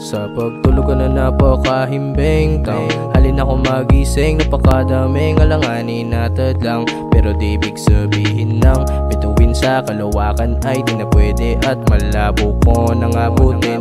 Sa pagtulog ko na napakahimbing tang Halin ako magising Napakadaming alanganin natad lang. Pero di ibig sabihin ng Bituin sa kalawakan ay di na pwede At malabo ko nang abutin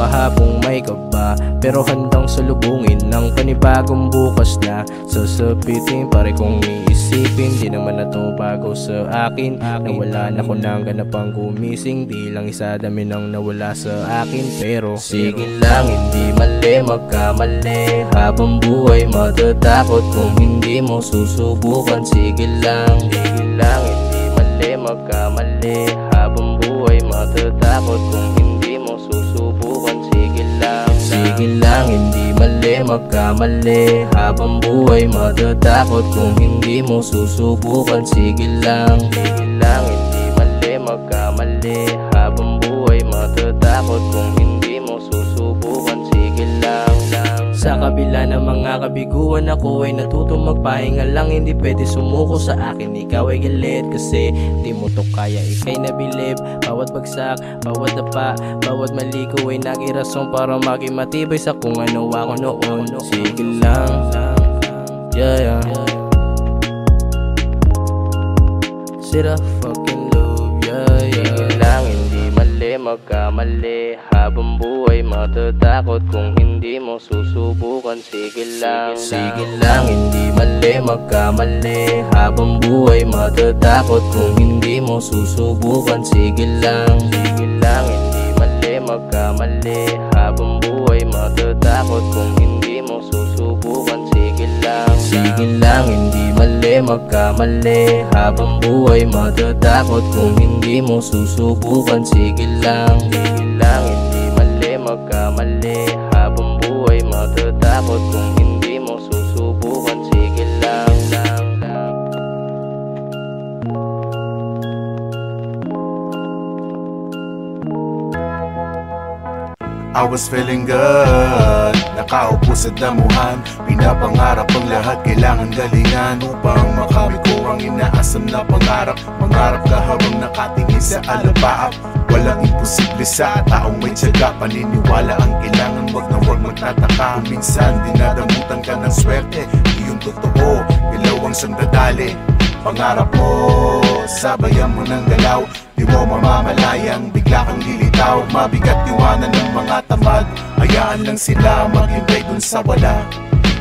kahapong may kaba Pero handang salubungin ng panibagong bukas na Sasapitin pare kong iisipin Di naman na to bago sa akin. Nawala na ko nang ganapang gumising Di lang isa dami nang nawala sa akin. Pero sige lang hindi mali magkamali. Habang buhay matatakot kung hindi mo susubukan. Sige lang, sige lang hindi mali magkamali. Habang buhay matatakot kung sige lang hindi mali magkamali. Habang buhay matatakot kung hindi mo susubukan. Sige lang, sige lang hindi mali magkamali. Habang buhay matatakot kung hindi kabiguan ako ay natutong magpahinga lang. Hindi pwede sumuko sa akin Ikaw ay galit. Kasi di mo to kaya Ika'y nabilib Bawat bagsak, bawat dapa Bawat mali ko ay nagirason Para maging matibay sa kung ano ako noon. Sige lang. Yeah, yeah. Sit a fucking magkamali. Habang buhay matatakot kung hindi mo susubukan. Sige lang, sige lang, hindi mali magkamali. Habang buhay matatakot kung hindi mo susubukan. Sige lang, sige lang, hindi mali magkamali sige lang, hindi mali magkamali. Habang buhay matatakot kung hindi mo susubukan. Sige lang, sige lang, hindi mali magkamali I was feeling good. Nakaupo sa damuhan. Pinapangarap ang lahat Kailangan galingan Upang makamit ko ang inaasam na pangarap. Mangarap ka habang nakatingin sa alabaap. Walang imposible sa taong may tiyaga. Paniniwala ang kailangan Wag na wag magtataka. Minsan dinadamutan ka ng swerte. Di yung totoo Ilaw ang sandadali Pangarap mo Sabayan mo ng galaw Di mo mamamalayang bigla kang lilitaw. Mabigat iwanan ng mga tamad. Hayaan lang sila maghintay dun sa wala.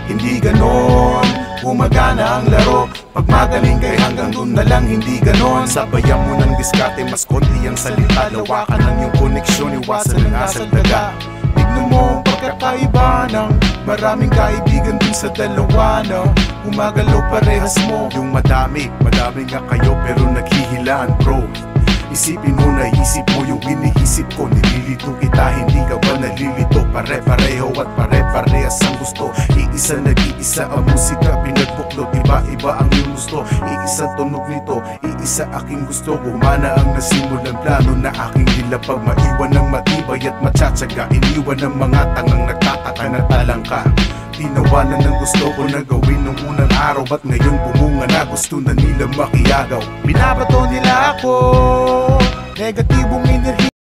Hindi ganon Gumagana ang laro. Pag magaling kay hanggang dun na lang Hindi ganon. Sabayan mo ng diskarte Mas konti ang salita. Lawakan ng iyong koneksyon Iwasan ng asal daga. Tignan mo ang pagkakaiba ng Maraming kaibigan dun sa dalawa na. Gumagalaw parehas mo. Yung madami, madami nga kayo Pero naghihilaan bro Isipin mo na isip mo yung iniisip ko. Nililito kita, hindi ka ba nalilito? Pare-pareho at pare-parehas ang gusto. Iisa nag-iisa ang musika Pinagbuklod, iba-iba ang iyong gusto. Iisa tunog nito, iisa aking gusto. Gumana ang nasimulang plano na aking nilapag. Maiwan ng matibay at matsatsaga. Iniwan ng mga tangang nagtataka na talangka Tinawanan ng gusto ko na gawin nung unang araw. Ba't ngayon bumunga na gusto na nila makiyagaw Binabato nila ako. Negatibong enerhiya